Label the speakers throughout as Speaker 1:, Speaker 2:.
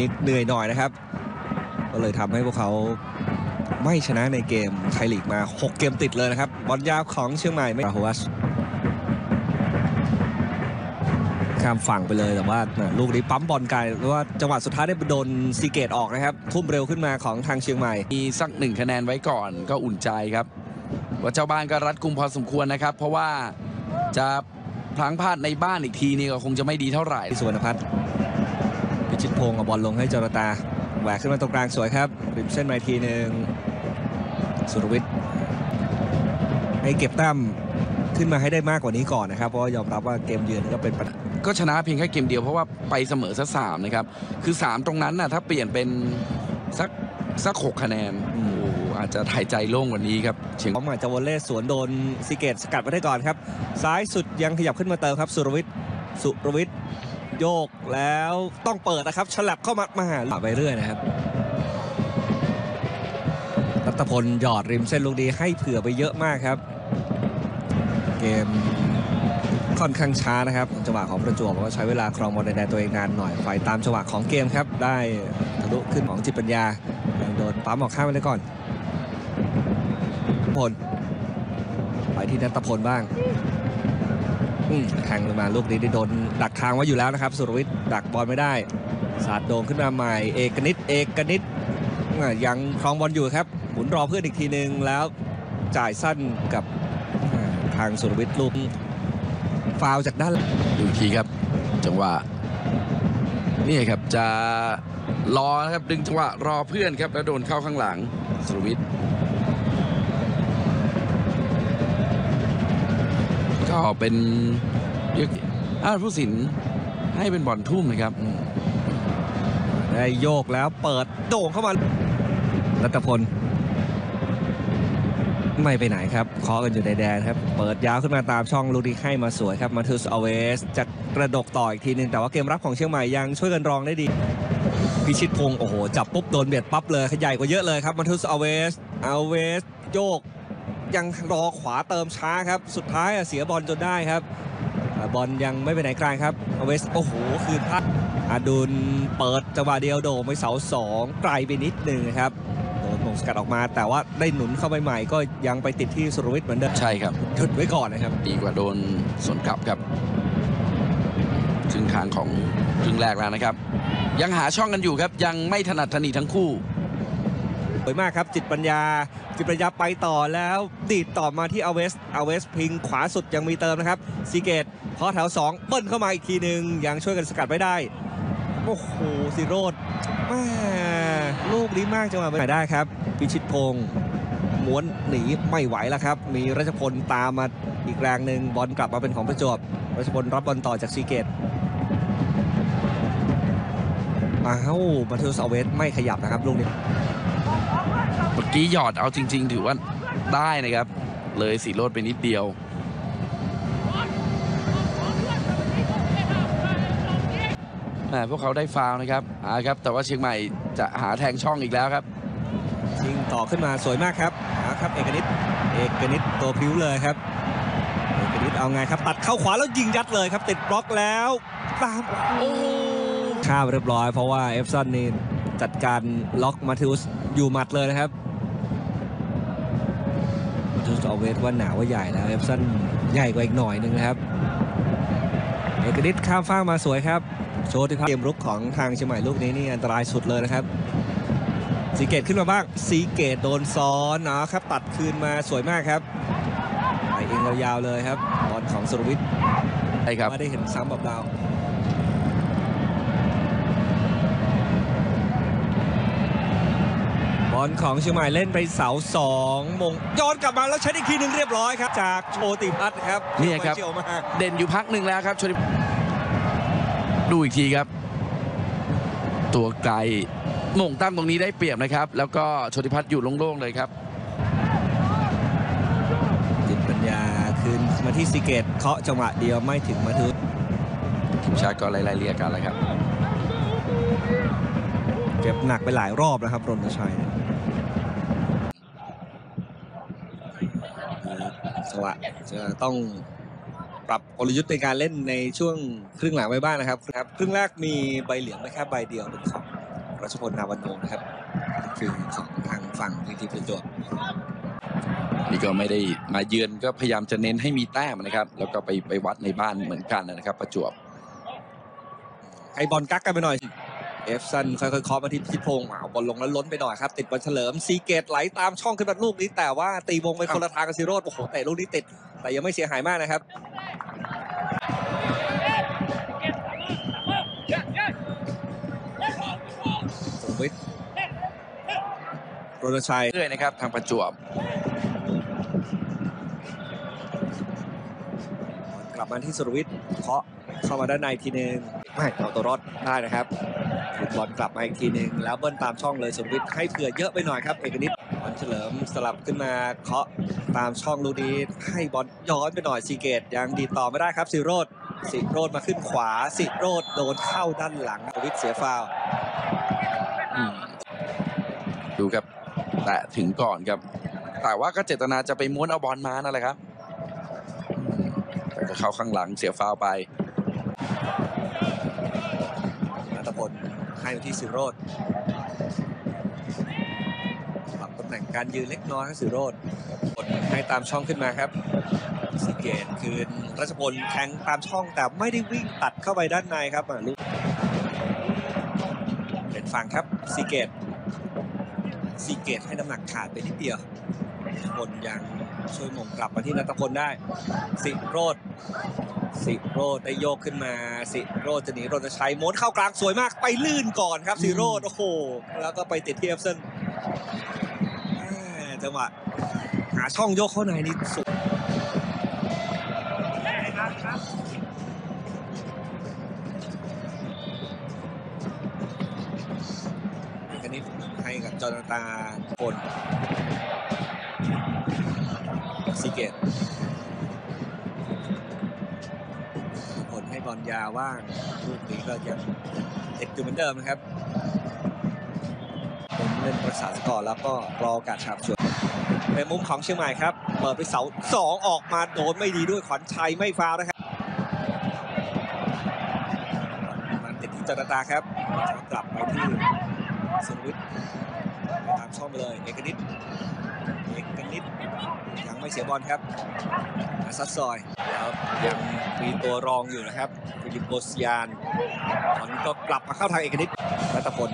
Speaker 1: นิดเหนื่อยหน่อยนะครับ ก็เลยทำให้พวกเขาไม่ชนะในเกมไทยลีกมา 6 เกมติดเลยนะครับ บอลยาวของเชียงใหม่ไม่ราหัวสข้ามฝั่งไปเลยแต่ว่าน่ะลูกนี้ปั๊มบอลไกลเพราะว่าจังหวะสุดท้ายได้โดนซีเกตออกนะครับ ทุ่มเร็วขึ้นมาของทางเชียงใหม่
Speaker 2: มีสักหนึ่งคะแนนไว้ก่อนก็อุ่นใจครับ ว่าเจ้าบ้านก็รัดกุมพอสมควรนะครับ เพราะว่าจะพลังพลาดในบ้านอีกทีนี่ก็คงจะไม่ดีเท่าไหร่
Speaker 1: ที่สุวรรณพัฒน์พิ ชิตพงศ์เอาบอลลงให้จรตาแหวกขึ้นมาตรงกลางสวยครับริมเส้นมาอีกทีหนึ่งสุรวิทย์ให้เก็บแต้มขึ้นมาให้ได้มากกว่านี้ก่อนนะครับเพราะว่ายอมรับว่าเกมเยือนก็เป็นปัญหา
Speaker 2: ก็ชนะเพียงแค่เกมเดียวเพราะว่าไปเสมอซะสามนะครับ คือ 3 ตรงนั้นน่ะถ้าเปลี่ยนเป็นสักสักหกคะแนนโอ้โหอาจจะหายใจโล่งกว่านี้ครับเชียง
Speaker 1: พร้อมอาจจะวอลเล่สวนโดนซีเกตสกัดไปได้ก่อนครับ ซ้ายสุดยังขยับขึ้นมาเติมครับ สุรวิทย์สุรวิทย์ โยกแล้วต้องเปิดนะครับฉลับเข้ามามาหาไปเรื่อยนะครับรัตพลหยอดริมเส้นลูกดีให้เผื่อไปเยอะมากครับ เกมค่อนข้างช้านะครับจังหวะของประจวบก็ใช้เวลาครองบอลในแดนตัวเองนานหน่อยไฟตามจังหวะของเกมครับ ได้ทะลุขึ้นของจิตปัญญาโดนปั๊มออกข้างไปเลยก่อนพลไปที่นัตพลบ้าง แทงลงมาลูกนี้ได้โดนดักทางไว้อยู่แล้วนะครับ สุรวิทย์ดักบอลไม่ได้ สาดโด่งขึ้นมาใหม่ เอกนิดเอกนิดยังครองบอลอยู่ครับหมุนรอเพื่อนอีกทีหนึ่งแล้วจ่ายสั้นกับทางสุรวิทย์ลูกฟาวจากด้านหลัง
Speaker 2: ดูอีกทีครับ จังหวะนี่ครับจะรอนะครับดึงจังหวะรอเพื่อนครับแล้วโดนเข้าข้างหลังสุรวิทย์ ก็เป็นเรียกอาผู้สินให้เป็นบอลทุ่มนะครับ
Speaker 1: ได้โยกแล้วเปิดโด่งเข้ามารัตพล ไม่ไปไหนครับเคาะกันอยู่ในแดนครับ เปิดยาวขึ้นมาตามช่องลูดีให้มาสวยครับมาทูสอเวสจะกระดกต่ออีกทีนึงแต่ว่าเกมรับของเชียงใหม่ยังช่วยกันรองได้ดี พิชิตพงศ์โอ้โห จับปุ๊บโดนเบียดปั๊บเลยขยายกว่าเยอะเลยครับมาทูสอเวสอเวสโยก ยังรอขวาเติมช้าครับ สุดท้ายอะเสียบอลจนได้ครับอ่าบอลยังไม่ไปไหนไกลครับอเวสโอ้โหคืนพลาดอดุลเปิดจังหวะเดียวโด่งไปเสาสองไกลไปนิดหนึ่งนะครับโดนมงสกัดออกมา แต่ว่าได้หนุนเข้าไปใหม่ก็ยังไปติดที่สุรวิทย์เหมือนเดิม
Speaker 2: ใช่ครับ
Speaker 1: หยุดไว้ก่อนนะครับ
Speaker 2: ดีกว่าโดนสวนกลับครับครึ่งทางของครึ่งแรกแล้วนะครับ ยังหาช่องกันอยู่ครับยังไม่ถนัดถนีทั้งคู่
Speaker 1: ส วยมากครับ จิตปัญญา จิตปัญญาไปต่อแล้วดีดต่อมาที่อเวสอเวสพิงขวาสุดยังมีเติมนะครับซีเกตพอแถว 2 เบิ้ลเข้ามาอีกทีหนึ่งยังช่วยกันสกัดไว้ได้ โอ้โหสิโรดแม่ลูกนี้มากจังหวะไม่ได้ครับ พิชิตพงศ์ม้วนหนีไม่ไหวแล้วครับ มีรัชพลตามมาอีกแรงหนึ่งบอลกลับมาเป็นของประจวบรัชพลรับบอลต่อจากซีเกตอ้าวมาเทลสอเวสไม่ขยับนะครับลูกนี้
Speaker 2: อกี้หยอดเอาจริง ๆ ถือว่าได้นะครับ เลยสีโรดไปนิดเดียวแพวกเขาได้ฟาวนะครับอ่าครับ แต่ว่าเชียงใหม่จะหาแทงช่องอีกแล้วครับ
Speaker 1: ยิงต่อขึ้นมาสวยมากครับอาครับ เอกนิตเอกนิตตัวพลิ้วเลยครับ เอกนิตเอาไงครับ ตัดเข้าขวาแล้วยิงยัดเลยครับ ติดบล็อกแล้วตามโอ้โหข้ามเรียบร้อยเพราะว่าเอฟซันนี่จัดการล็อกมาทิวสอยู่หมัดเลยนะครับ ทิวสเอาเวสว่าหนาว่าใหญ่แล้วเอฟซันใหญ่กว่าอีกหน่อยหนึงนะครับเอกนิตข้ามฟ้ากมาสวยครับ โชว์ที่ภาพเกมรุกของทางเชียงใหม่ลูกนี้นี่อันตรายสุดเลยนะครับสีเกตขึ้นมาบ้างสีเกตโดนซ้อนนะครับตัดคืนมาสวยมากครับไปเองยาวๆเลยครับบอลของสุรวิทย์
Speaker 2: ใช่ครับ
Speaker 1: ไม่ได้เห็นซ้ำแบบดา บอลของเชียงใหม่เล่นไปเสาสองมงย้อนกลับมาแล้วใช้อีกทีหนึ่งเรียบร้อยครับ จากโชติพัฒน์ครับ
Speaker 2: เนี่ยครับ
Speaker 1: เชี่ยวมาก
Speaker 2: เด่นอยู่พักหนึ่งแล้วครับชนิดูอีกทีครับ ตัวไกลหม่งตั้มตรงนี้ได้เปรียบนะครับ แล้วก็ชติพัฒน์อยู่โล่งๆเลยครับ
Speaker 1: จิตปัญญาคืนมาที่สีเกตเคาะจังหวะเดียวไม่ถึงมาทุ
Speaker 2: ทีมชาติก็ไล่ๆเรียกกันแล้วครับ
Speaker 1: เจ็บหนักไปหลายรอบนะครับรณชัย สวะจะต้องปรับกลยุทธ์ในการเล่นในช่วงครึ่งหลังไปบ้างนะครับครับครึ่งแรกมีใบเหลืองไปแค่ใบเดียวเป็นของรัชพลนาวันโนนะครับคือของทางฝั่งพีทีประจวบ
Speaker 2: นี่ก็ไม่ได้มาเยือนก็พยายามจะเน้นให้มีแต้มนะครับ แล้วก็ไปไปวัดในบ้านเหมือนกันนะครับ ประจวบ
Speaker 1: ให้บอลกักกันไปหน่อย เอฟซันค่อยๆเคาะมาที่พิพงศ์เอาบอลลงแล้วล้นไปหน่อยครับ ติดบอลเฉลิมซีเกตไหลตามช่องขึ้นมาลูกนี้ แต่ว่าตีวงไปคนละทางกับสิโรจน์โอ้โหแต่ลูกนี้ติด แต่ยังไม่เสียหายมากนะครับสมวิทย์โรนชัย
Speaker 2: เรื่อยนะครับ ทางประจวบ
Speaker 1: กลับมาที่สุรวิทย์เคาะ เข้ามาด้านในทีหนึ่งไม่เอาตัวรอดได้นะครับหลุดบอลกลับมาอีกทีหนึ่งแล้วเบิ้ลตามช่องเลยสุรวิทย์ให้เผื่อเยอะไปหน่อยครับเอกนิตบอลเฉลิมสลับขึ้นมาเคาะตามช่องลูกนี้ให้บอลย้อนไปหน่อยซีเกตยังดีดต่อไม่ได้ครับสิโรดสิโรดมาขึ้นขวาสิโรดโดนเข้าด้านหลังสุรวิทย์เสียฟาวล์
Speaker 2: อืมดูครับแต่ถึงก่อนครับ แต่ว่าก็เจตนาจะไปม้วนเอาบอลมานั่นแหละครับอืมแต่ก็เข้าข้างหลังเสียฟาวล์ไป
Speaker 1: นัทพลให้ที่สิโรดปรับตำแหน่งการยืนเล็กน้อยครับสิโรดกดให้ตามช่องขึ้นมาครับสิเกตคืนรัชพลแทงตามช่องแต่ไม่ได้วิ่งตัดเข้าไปด้านในครับลูกเป็นฝั่งครับซีเกตซีเกตให้น้ำหนักขาดไปนิดเดียวรัชพลยังช่วยมงกลับมาที่นัทพลได้ สิโรด สิโรดได้โยกขึ้นมาสิโรดจะหนีโรดชัยม้วนเข้ากลางสวยมากไปลื่นก่อนครับสิโรดโอ้โหแล้วก็ไปติดที่เอฟเซนแม่จังหวะหาช่องโยกเข้าในนี่สุดกันนี้ให้กับจอนาตาพลซีเกต ผลให้บอลยาว่างลูกนี้ก็ยังติดอยู่เหมือนเดิมนะครับผมเล่นประสานสกอร์แล้วก็รอโอกาสฉาบฉวยเป็นมุมของเชียงใหม่ครับ เปิดไปเสาสองออกมาโดนไม่ดีด้วยขวัญชัยไม่ฟาวนะครับมันติดที่จรตาครับกลับไปที่สุวิทย์ตามช่องไปเลยเอกนิต ไม่เสียบอลครับอาซัดซอยแล้วยังมีตัวรองอยู่นะครับฟิลิปโปสยานตอนนี้ก็กลับมาเข้าทางเอกนิตรัตพล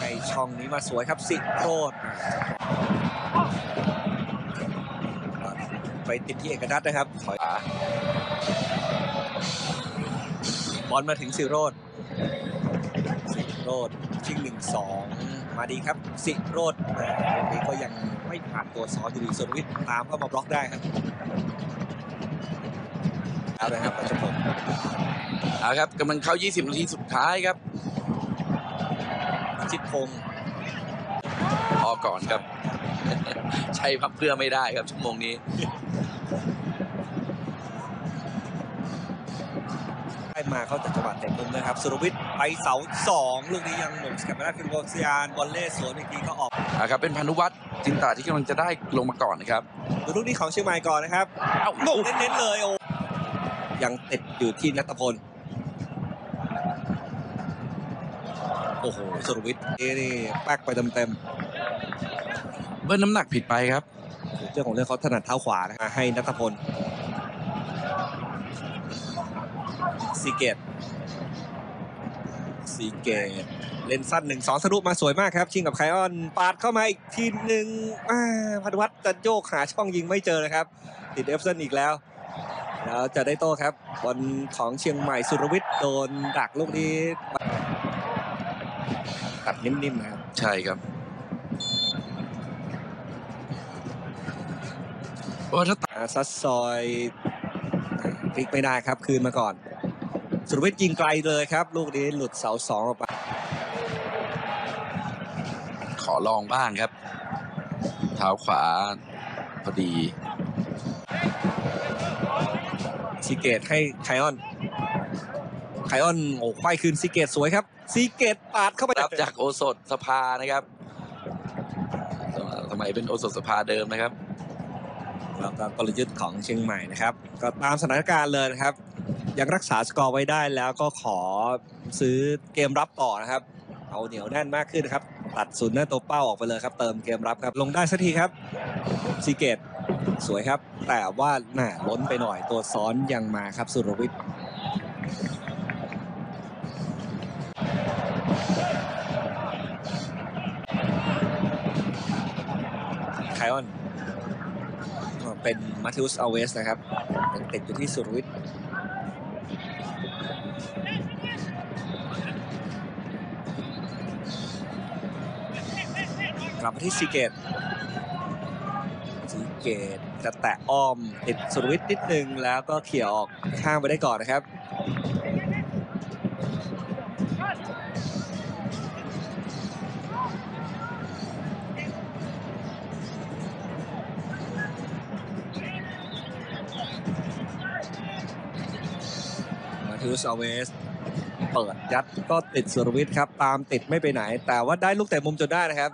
Speaker 1: ให้ช่องนี้มาสวยครับสิโรดไปติดที่เอกนัทนะครับถอยบอลมาถึงสิโรดสิโรดชิงหนึ่งสอง มาดีครับ สิโรดแหมตรงนี้ก็ยังไม่ผ่านตัวซอนอยู่ดีส่วนวิทย์ตามเข้ามาบล็อกได้ครับเอาเลยครับรัชพล
Speaker 2: เอาครับกำลังเข้า 20 นาทีสุดท้ายครับ
Speaker 1: จิตพงศ์
Speaker 2: ออกก่อนครับ ใช้พับเพื่อไม่ได้ครับชั่วโมงนี้
Speaker 1: ได้มาเข้าจากจังหวะเตะมุมนะครับ สุรวิทย์ ไปเสาสองลูกนี้ยังหม่งสกัดไม่ได้ฟิลโบเซียนบอลเล่สวนอีกทีก็ออก
Speaker 2: อ่าครับเป็นพันุวัฒน์จินตาที่กำลังจะได้ลงมาก่อนนะครับ
Speaker 1: ดูลูกนี้ของเชียงใหม่ก่อนนะครับ
Speaker 2: เอ้า
Speaker 1: โง่เน้นๆเลยโอ้ยังติดอยู่ที่นัทพลโอ้โหสุรวิทย์นี่นี่แป๊กไปเต็ม
Speaker 2: เบิ้ลน้ำหนักผิดไปครับ
Speaker 1: ๆเรื่องของเรื่องเขาถนัดเท้าขวานะฮะให้นัทพลซีเกต ซีเกตเล่นสั้นหนึ่งสองสะดุมาสวยมากครับ ชิงกับไคออน ปาดเข้ามาอีกทีหนึ่งอ่าพันวัฒน์จะโยกหาช่องยิงไม่เจอนะครับ ติดเอฟเซนอีกแล้ว แล้วจะได้โต้ครับบอลของเชียงใหม่สุรวิทย์โดนดักลูกนี้ตัดนิ่มๆนะครับ
Speaker 2: ใช่ครับเพราะว่าถ้า
Speaker 1: อาซัดซอยพลิกไม่ได้ครับ คืนมาก่อน สุรวิทย์ยิงไกลเลยครับ ลูกนี้หลุดเสาสองออกไป
Speaker 2: ขอลองบ้างครับ เท้าขวาพอดี
Speaker 1: ซีเกตให้ไคออนไคออนโอ้ควายคืนซีเกตสวยครับซีเกตปาดเข้าไป
Speaker 2: รับจากโอสถสภานะครับสมัยเป็นโอสถสภาเดิมนะครับ
Speaker 1: แล้วก็กลยุทธ์ของเชียงใหม่นะครับ ก็ตามสถานการณ์เลยนะครับ ยังรักษาสกอร์ไว้ได้แล้วก็ขอซื้อเกมรับต่อนะครับ เอาเหนียวแน่นมากขึ้นนะครับ ตัดศูนย์หน้าตัวเป้าออกไปเลยครับ เติมเกมรับครับ ลงได้สักทีครับซีเกตสวยครับ แต่ว่าหน่ล้นไปหน่อยตัวซ้อนยังมาครับสุรวิทย์ไคออนเป็นมาธิอุสอเวสนะครับยังติดอยู่ที่สุรวิทย์ กลับมาที่ซีเกตซีเกตจะแตะอ้อมติดสุรวิทย์นิดนึงแล้วก็เขี่ยออกข้างไปได้ก่อนนะครับ มาทิวสอเวส เปิดยัดก็ติดสุรวิทย์ครับ ตามติดไม่ไปไหน แต่ว่าได้ลูกเตะมุมจนได้นะครับ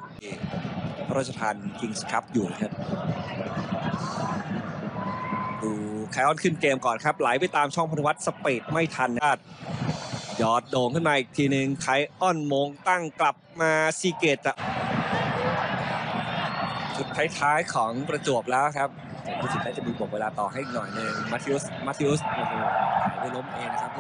Speaker 1: พระราชทานคิงส์คัพอยู่นะครับ ดูไคออนขึ้นเกมก่อนครับ ไหลไปตามช่องพนวัตสปีดไม่ทันครับยอดโด่งขึ้นมาอีกทีหนึ่งไคออนมงตั้งกลับมาซีเกตจะจุดท้ายๆของประจวบแล้วครับรู้สึกน่าจะมีบวกเวลาต่อให้อีกหน่อยหนึงมาทิอุสมาทิอุสโอ้โหหายไปล้มเองนะครับ